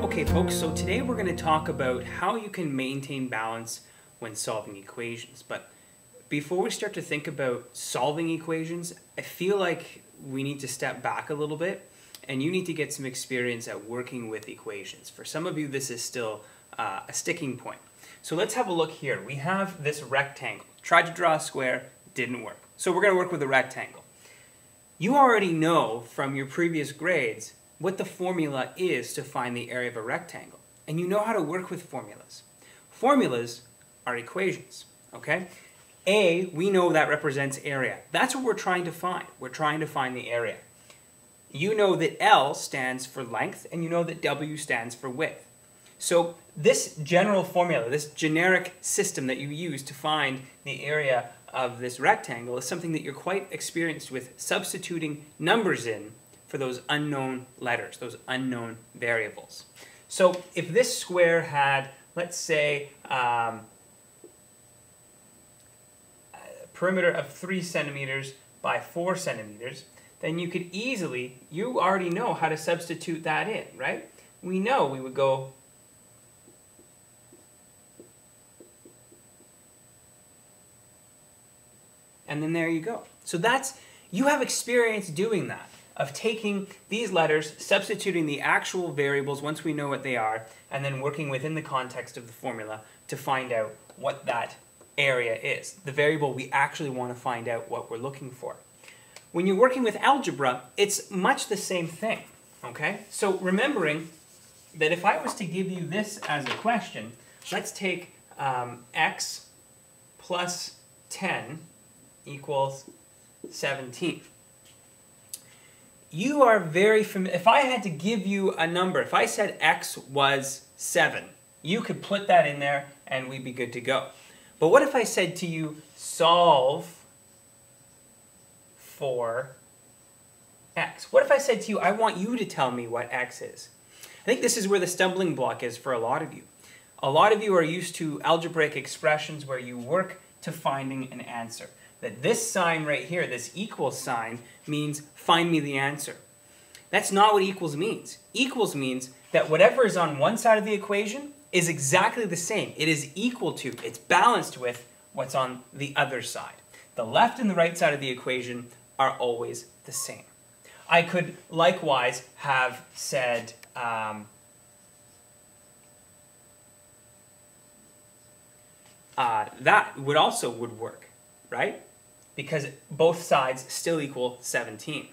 Okay folks, so today we're going to talk about how you can maintain balance when solving equations. But before we start to think about solving equations, I feel like we need to step back a little bit and you need to get some experience at working with equations. For some of you, this is still uh, a sticking point. So let's have a look here. We have this rectangle. Tried to draw a square, didn't work. So we're going to work with a rectangle. You already know from your previous grades what the formula is to find the area of a rectangle. And you know how to work with formulas. Formulas are equations, okay? A, we know that represents area. That's what we're trying to find. We're trying to find the area. You know that L stands for length, and you know that W stands for width. So this general formula, this generic system that you use to find the area of this rectangle is something that you're quite experienced with substituting numbers in for those unknown letters, those unknown variables. So if this square had, let's say, um, a perimeter of 3 centimeters by 4 centimeters, then you could easily, you already know how to substitute that in, right? We know we would go and then there you go. So that's, you have experience doing that of taking these letters, substituting the actual variables once we know what they are, and then working within the context of the formula to find out what that area is, the variable we actually want to find out what we're looking for. When you're working with algebra, it's much the same thing, okay? So remembering that if I was to give you this as a question, let's take um, x plus 10 equals 17 you are very familiar. If I had to give you a number, if I said x was 7, you could put that in there and we'd be good to go. But what if I said to you, solve for x? What if I said to you, I want you to tell me what x is? I think this is where the stumbling block is for a lot of you. A lot of you are used to algebraic expressions where you work to finding an answer that this sign right here, this equals sign, means find me the answer. That's not what equals means. Equals means that whatever is on one side of the equation is exactly the same. It is equal to, it's balanced with what's on the other side. The left and the right side of the equation are always the same. I could likewise have said, um, uh, that would also would work, right? because both sides still equal 17.